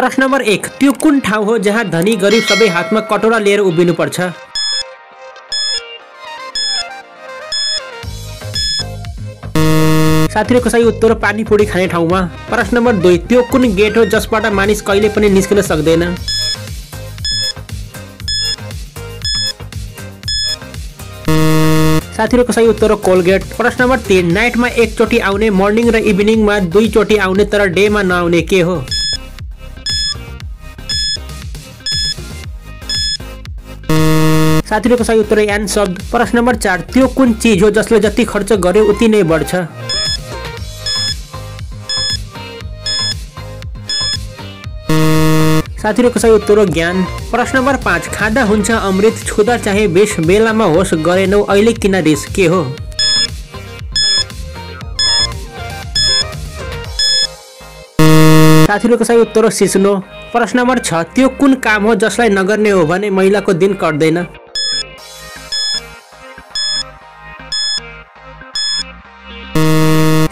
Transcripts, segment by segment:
प्रश्न नम्बर एक त्यो कुन ठाउँ हो जहाँ धनी गरिब सबै हातमा कटोरा लिएर उभिनुपर्छ साथीहरूको सही उत्तर पानी पुडी खाने ठाउँमा? प्रश्न नम्बर दुई त्यो कुन गेट हो जसबाट मानिस कहिले पनि निस्किन सक्दैन? साथीहरूको सही उत्तर हो कोलगेट? प्रश्न नम्बर तिन नाइटमा एकचोटि आउने मर्निङ र इभिनिङमा दुईचोटि आउने तर डेमा नआउने के हो? साथीहरूको सही उत्तर यान शब्द प्रश्न नम्बर चार त्यो कुन चिज हो जसले जति खर्च गर्यो उति नै बढ्छ? साथीहरूको सही उत्तर ज्ञान। प्रश्न नम्बर पाँच खाँदा हुन्छ अमृत छुँदा चाहे विष बेलामा होस् गरेनौ अहिले किन रिस के हो? साथीहरूको सही उत्तर हो सिस्नो। प्रश्न नम्बर छ त्यो कुन काम हो जसलाई नगर्ने हो भने महिलाको दिन कट्दैन?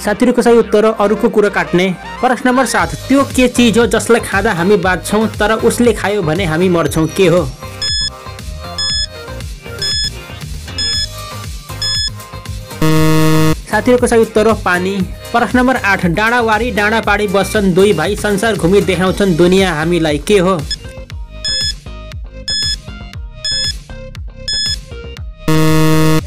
साथीहरूको सही उत्तर अरूको कुरो काट्ने। प्रश्न नम्बर सात त्यो के चिज हो जसलाई खाँदा हामी बाँच्छौँ तर उसले खायो भने हामी मर्छौँ? के हो? साथीहरूको सही उत्तर हो पानी। प्रश्न नम्बर आठ डाँडावारी डाँडा पाडी बस्छन् दुई भाइ संसार घुमी देखाउँछन् दुनियाँ हामीलाई। के हो?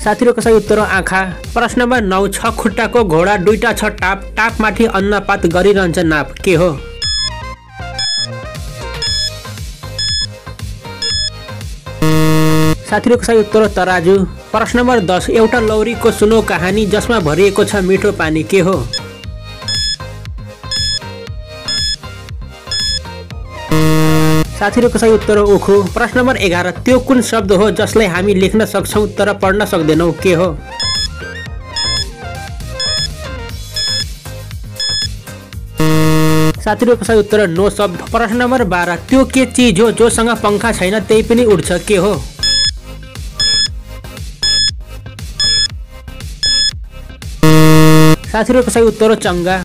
साथीहरूको सही उत्तर आँखा। प्रश्न नम्बर नौ छ खुट्टाको घोडा दुईटा छ टाप। टापमाथि अन्नपात गरिरहन्छ नाप। के हो? साथीहरूको सही उत्तर तराजु। प्रश्न नम्बर दस एउटा लौरीको सुनो कहानी जसमा भरिएको छ मिठो पानी। के हो? साथीहरूको सही उत्तर उखु? प्रश्न नम्बर एघार। त्यो कुन शब्द हो जसलाई हामी लेख्न सक्छौँ तर पढ्न सक्दैनौँ? के हो? साथीहरूको सही उत्तर? नो शब्द। प्रश्न नम्बर बाह्र। त्यो के चिज हो जोसँग पङ्खा छैन त्यही पनि उड्छ के हो? साथीहरूको सही उत्तर हो चङ्गा?